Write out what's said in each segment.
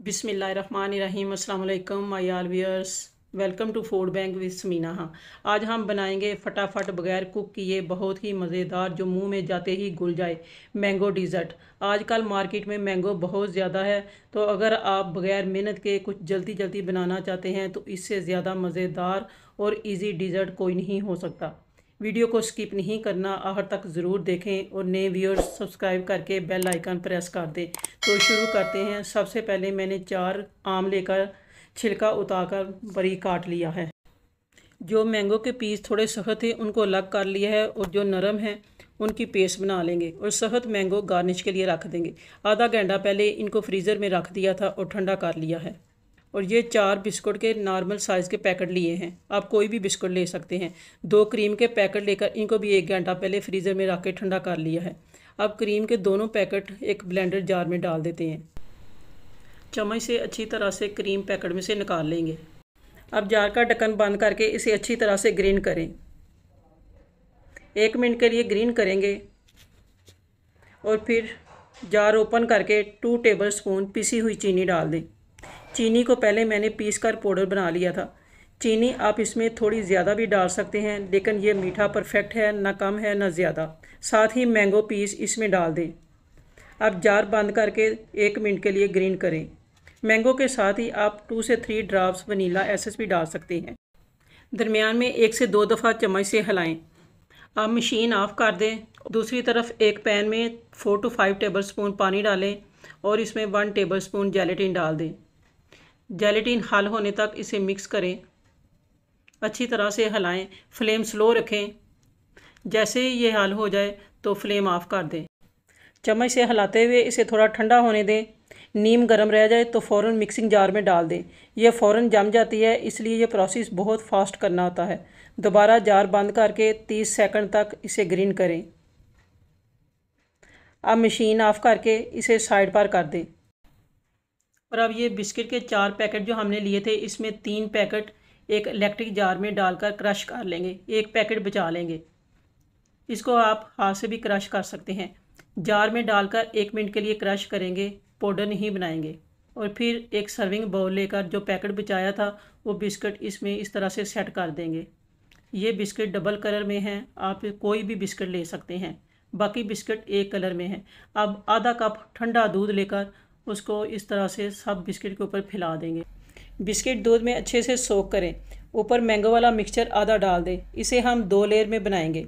बिसमीम अल्लाम my all viewers welcome to food bank with Samina. हाँ आज हम बनाएँगे फटाफट बगैर कुक किए बहुत ही मज़ेदार, जो मुँह में जाते ही घुल जाए मैंगो डिज़र्ट आजकल मार्केट में मैंगो बहुत ज़्यादा है तो अगर आप बगैर मेहनत के कुछ जल्दी जल्दी बनाना चाहते हैं तो इससे ज़्यादा मज़ेदार और इजी डिज़र्ट कोई नहीं हो सकता। वीडियो को स्किप नहीं करना, आखिर तक ज़रूर देखें और नए व्यूअर्स सब्सक्राइब करके बेल आइकन प्रेस कर दें। तो शुरू करते हैं। सबसे पहले मैंने चार आम लेकर छिलका उतार बरी काट लिया है। जो मैंगो के पीस थोड़े सख्त थे उनको अलग कर लिया है और जो नरम है, उनकी पेस्ट बना लेंगे और सख्त मैंगो गार्निश के लिए रख देंगे। आधा घंटा पहले इनको फ्रीज़र में रख दिया था और ठंडा कर लिया है। और ये चार बिस्कुट के नॉर्मल साइज़ के पैकेट लिए हैं। आप कोई भी बिस्कुट ले सकते हैं। दो क्रीम के पैकेट लेकर इनको भी एक घंटा पहले फ्रीज़र में रख के ठंडा कर लिया है। अब क्रीम के दोनों पैकेट एक ब्लेंडर जार में डाल देते हैं। चम्मच से अच्छी तरह से क्रीम पैकेट में से निकाल लेंगे। अब जार का ढक्कन बंद करके इसे अच्छी तरह से ग्रीन करें। एक मिनट के लिए ग्रीन करेंगे। और फिर जार ओपन करके टू टेबल स्पून पिसी हुई चीनी डाल दें। चीनी को पहले मैंने पीस कर पाउडर बना लिया था। चीनी आप इसमें थोड़ी ज़्यादा भी डाल सकते हैं, लेकिन ये मीठा परफेक्ट है, ना कम है, ना ज़्यादा। साथ ही मैंगो पीस इसमें डाल दें। अब जार बंद करके एक मिनट के लिए ग्रीन करें। मैंगो के साथ ही आप टू से थ्री ड्राप्स वनीला एसेस भी डाल सकते हैं। दरमियान में एक से दो दफ़ा चम्मच से हिलाएँ। आप मशीन ऑफ़ कर दें। दूसरी तरफ़ एक पैन में four to five tablespoon पानी डालें और इसमें वन टेबल स्पून जेलेटिन डाल दें। जेलेटिन हल होने तक इसे मिक्स करें। अच्छी तरह से हिलाएँ, फ्लेम स्लो रखें। जैसे ही ये हल हो जाए तो फ्लेम ऑफ़ कर दें। चम्मच से हिलाते हुए इसे थोड़ा ठंडा होने दें। नीम गर्म रह जाए तो फ़ौर मिक्सिंग जार में डाल दें। यह फ़ौर जम जाती है, इसलिए यह प्रोसेस बहुत फास्ट करना होता है। दोबारा जार बंद करके 30 सेकंड तक इसे ग्रीन करें। अब मशीन ऑफ़ करके इसे साइड पर कर दें। और अब ये बिस्किट के चार पैकेट जो हमने लिए थे, इसमें तीन पैकेट एक इलेक्ट्रिक जार में डालकर क्रश कर लेंगे, एक पैकेट बचा लेंगे। इसको आप हाथ से भी क्रश कर सकते हैं। जार में डालकर एक मिनट के लिए क्रश करेंगे, पाउडर नहीं बनाएँगे। और फिर एक सर्विंग बाउल लेकर जो पैकेट बचाया था, वो बिस्किट इसमें इस तरह से सेट कर देंगे। ये बिस्किट डबल कलर में हैं, आप कोई भी बिस्किट ले सकते हैं। बाकी बिस्किट एक कलर में है। अब आधा कप ठंडा दूध लेकर उसको इस तरह से सब बिस्किट के ऊपर फैला देंगे। बिस्किट दूध में अच्छे से सोख करें। ऊपर मैंगो वाला मिक्सचर आधा डाल दें। इसे हम दो लेयर में बनाएँगे।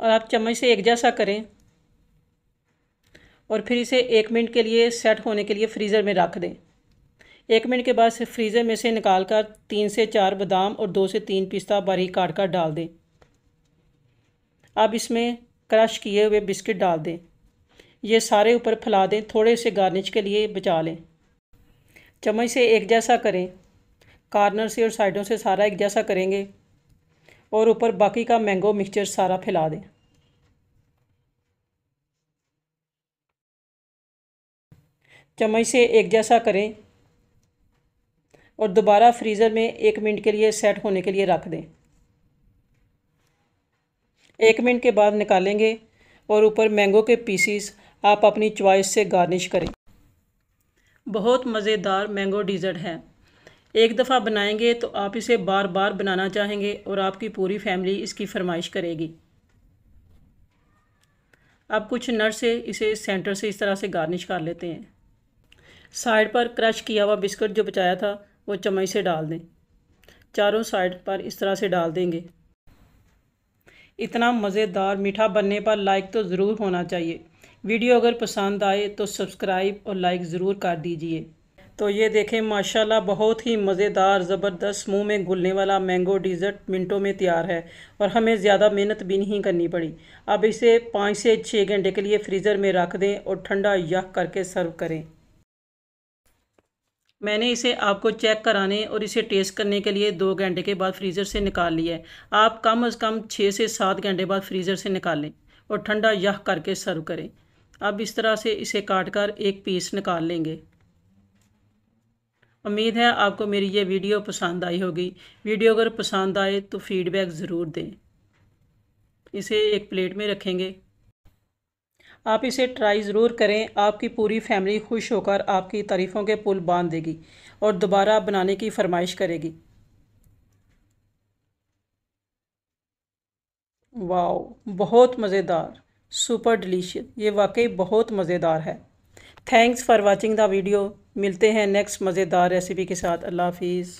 और आप चम्मच से एक जैसा करें। और फिर इसे एक मिनट के लिए सेट होने के लिए फ्रीज़र में रख दें। एक मिनट के बाद से फ्रीज़र में से निकाल कर तीन से चार बादाम और दो से तीन पिस्ता बारीक काट कर डाल दें। अब इसमें क्रश किए हुए बिस्किट डाल दें। ये सारे ऊपर फैला दें, थोड़े से गार्निश के लिए बचा लें। चम्मच से एक जैसा करें। कार्नर से और साइडों से सारा एक जैसा करेंगे। और ऊपर बाकी का मैंगो मिक्सचर सारा फैला दें। चम्मच से एक जैसा करें। और दोबारा फ्रीज़र में एक मिनट के लिए सेट होने के लिए रख दें। एक मिनट के बाद निकालेंगे और ऊपर मैंगो के पीसीस आप अपनी चॉइस से गार्निश करें। बहुत मज़ेदार मैंगो डिज़र्ट है। एक दफ़ा बनाएँगे तो आप इसे बार बार बनाना चाहेंगे और आपकी पूरी फैमिली इसकी फरमाइश करेगी। अब कुछ नट से इसे सेंटर से इस तरह से गार्निश कर लेते हैं। साइड पर क्रश किया हुआ बिस्कुट जो बचाया था, वो चम्मच से डाल दें। चारों साइड पर इस तरह से डाल देंगे। इतना मज़ेदार मीठा बनने पर लाइक तो ज़रूर होना चाहिए। वीडियो अगर पसंद आए तो सब्सक्राइब और लाइक ज़रूर कर दीजिए। तो ये देखें, माशाल्लाह बहुत ही मज़ेदार, ज़बरदस्त, मुँह में घुलने वाला मैंगो डिज़र्ट मिनटों में तैयार है और हमें ज़्यादा मेहनत भी नहीं करनी पड़ी। अब इसे पाँच से छः घंटे के लिए फ्रीज़र में रख दें और ठंडा यख करके सर्व करें। मैंने इसे आपको चेक कराने और इसे टेस्ट करने के लिए दो घंटे के बाद फ्रीज़र से निकाल लिया है। आप कम अज़ कम छः से सात घंटे बाद फ्रीज़र से निकालें और ठंडा यह करके सर्व करें। अब इस तरह से इसे काट कर एक पीस निकाल लेंगे। उम्मीद है आपको मेरी ये वीडियो पसंद आई होगी। वीडियो अगर पसंद आए तो फीडबैक ज़रूर दें। इसे एक प्लेट में रखेंगे। आप इसे ट्राई ज़रूर करें। आपकी पूरी फैमिली खुश होकर आपकी तारीफ़ों के पुल बाँध देगी और दोबारा बनाने की फरमाइश करेगी। वाओ बहुत मज़ेदार। सुपर डिलीशियस ये वाकई बहुत मज़ेदार है। Thanks for watching the video मिलते हैं नेक्स्ट मज़ेदार रेसिपी के साथ. अल्लाह हाफिज़.